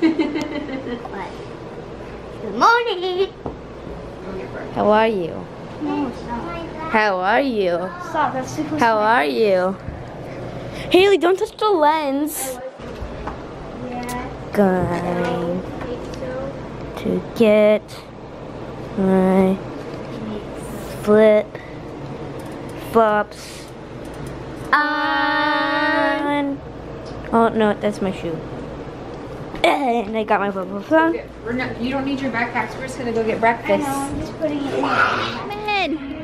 but good morning. How are you? No. How are you? Stop. That's too close. How are you? Haley, don't touch the lens. Yeah. Going to get my flip flops on. Oh no, that's my shoe. And I got my flip flops. We're not, you don't need your backpacks. We're just gonna go get I breakfast. know. I'm just putting it in. Come in.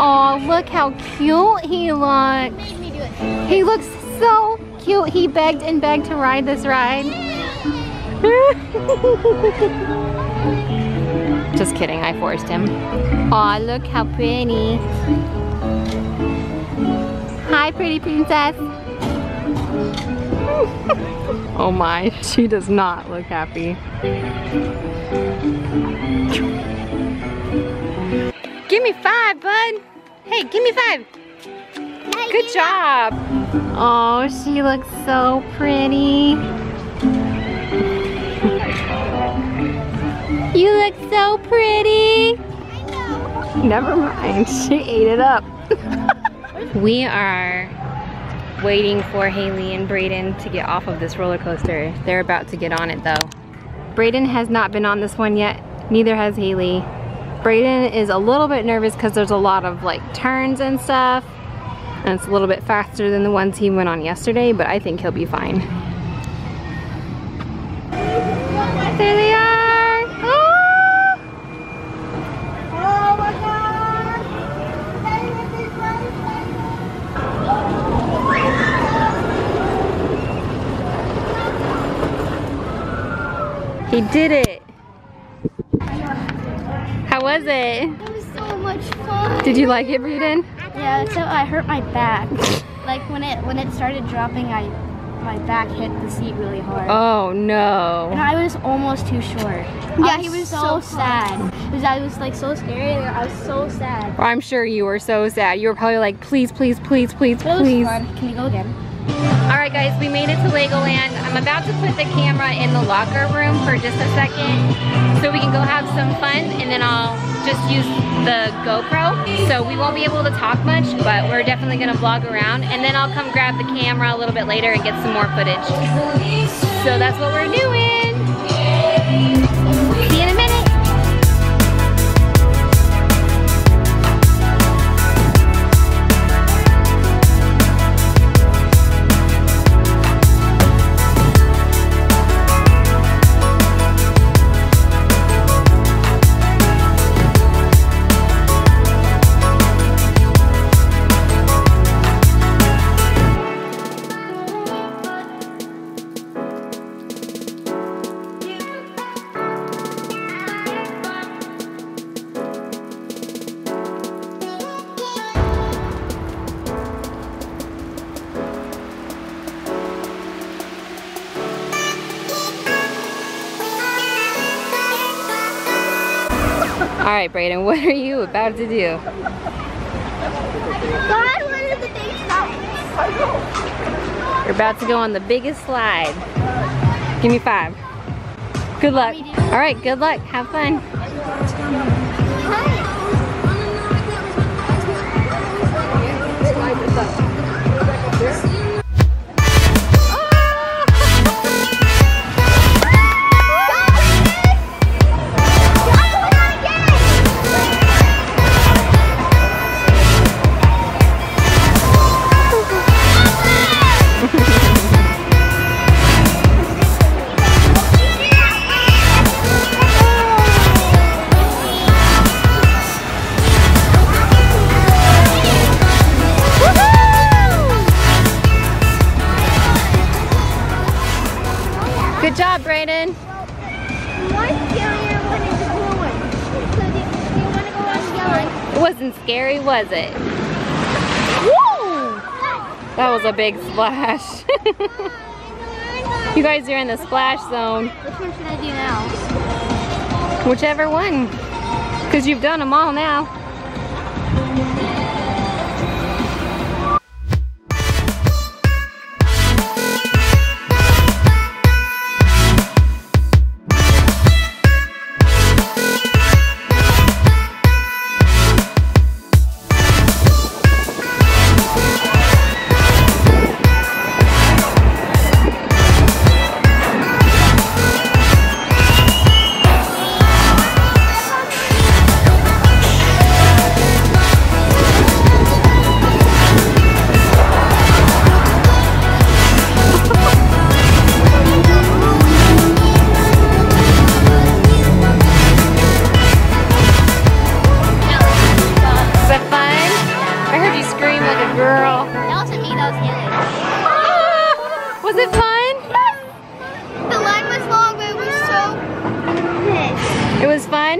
Oh, look how cute he looks. Made me do it. He looks so cute. He begged and begged to ride this ride. Just kidding, I forced him. Aw, look how pretty. Hi, pretty princess. oh my, she does not look happy. Give me five, bud. Hey, give me five. Good job. Oh, she looks so pretty. You look so pretty. Never mind, she ate it up. we are waiting for Haley and Brayden to get off of this roller coaster. They're about to get on it though. Brayden has not been on this one yet, neither has Haley. Brayden is a little bit nervous because there's a lot of like turns and stuff. And it's a little bit faster than the ones he went on yesterday, but I think he'll be fine. There they are! Oh! Oh my god. He did it! Was it? It was so much fun. Did you like it, Brayden? Yeah, except I hurt my back. like when it when it started dropping, I my back hit the seat really hard. Oh no. And I was almost too short. Yeah, he was so, sad. Because I was like so scary and I was so sad. I'm sure you were so sad. You were probably like, please, please, please, please, But it was please. Can we go again? All right, guys, we made Legoland. I'm about to put the camera in the locker room for just a second so we can go have some fun and then I'll just use the GoPro. So we won't be able to talk much, but we're definitely gonna vlog around and then I'll come grab the camera a little bit later and get some more footage. So that's what we're doing. All right, Brayden, what are you about to do? God, what is the big slides? You're about to go on the biggest slide. Give me five. Good luck. All right, good luck. Have fun. Good scary, was it? Woo! That was a big splash. you guys are in the splash zone. Which one should I do now? Whichever one. Because you've done them all now. Was it fun? The line was long, but it was so big. It was fun?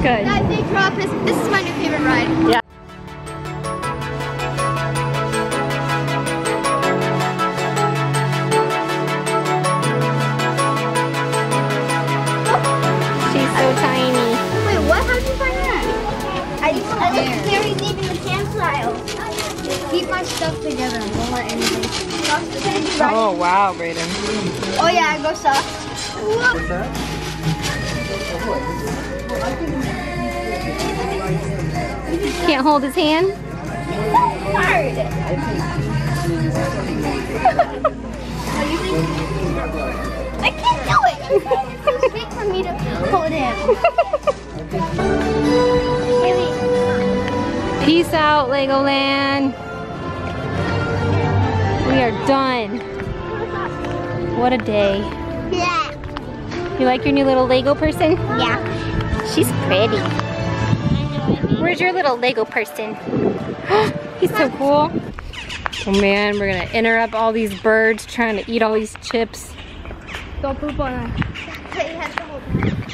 Good. That big drop is, this is my new favorite ride. Yeah. She's so tiny. Wait, what? How'd you find that? I, I very deep in the pants. Keep my stuff together and don't let anything. Oh wow, Brayden. Oh yeah, I go soft. Can't hold his hand? Hard. Out, Legoland. We are done. What a day. Yeah. You like your new little Lego person? Yeah. She's pretty. Where's your little Lego person? He's so cool. Oh man, we're gonna interrupt all these birds trying to eat all these chips. Don't poop on her. Hey, you have to hold him.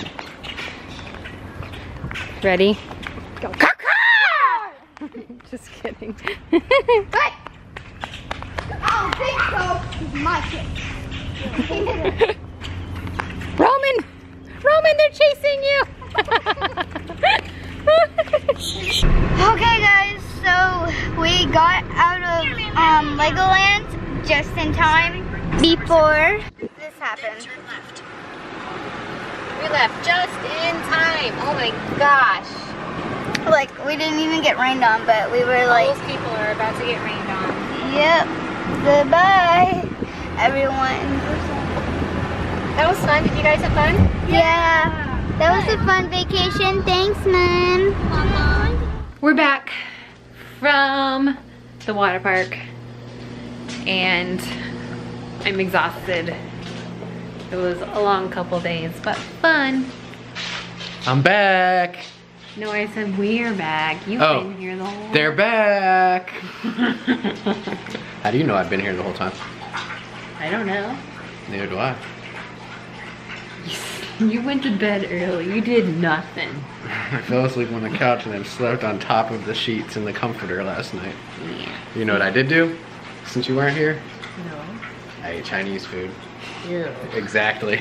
Ready? Go. Just kidding. Hey! Oh, think so. It's my kid. Roman! Roman, they're chasing you! Okay, guys, so we got out of um, Legoland just in time before this happened. we left just in time. Oh my gosh. Like, we didn't even get rained on, but we were like, Those people are about to get rained on. yep, goodbye, everyone. That was fun. Did you guys have fun? Yeah, that was a fun vacation. Thanks, Mom. We're back from the water park and I'm exhausted. It was a long couple days, but fun. I'm back. No, I said we're back. You've Oh, been here the whole They're back. How do you know I've been here the whole time? I don't know. Neither do I. You went to bed early. You did nothing. I fell asleep on the couch and then slept on top of the sheets in the comforter last night. Yeah. You know what I did do? Since you weren't here? No. I ate Chinese food. Yeah. Exactly.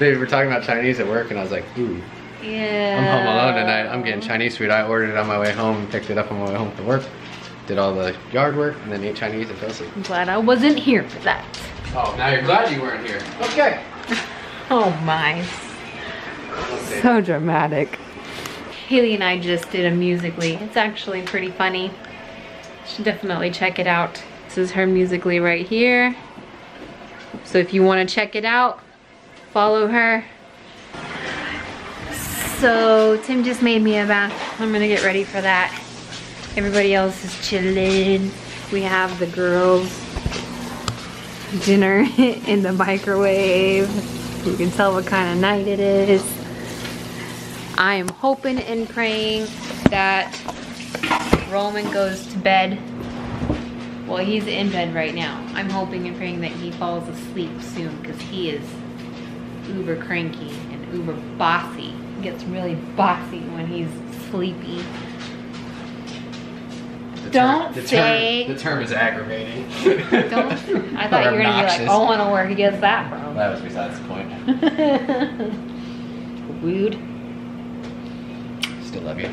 they were talking about Chinese at work and I was like, ooh, Yeah. I'm home alone tonight. I'm getting Chinese food. I ordered it on my way home picked it up on my way home from work. Did all the yard work and then ate Chinese and fell asleep. I'm glad I wasn't here for that. Oh, now you're glad you weren't here. Okay. Oh my. So dramatic. Haley and I just did a Musical.ly. It's actually pretty funny. You should definitely check it out. This is her Musical.ly right here. So if you want to check it out, follow her. So Tim just made me a bath. I'm gonna get ready for that. Everybody else is chilling. We have the girls dinner in the microwave. You can tell what kind of night it is. I am hoping and praying that Roman goes to bed. Well, he's in bed right now. I'm hoping and praying that he falls asleep soon because he is uber cranky and uber bossy. He gets really bossy when he's sleepy. The Don't term, the say- Term, the term is aggravating. Don't. I thought you were gonna be like, Obnoxious. oh, I want to where he gets that from. That was besides the point. Rude. Still love you.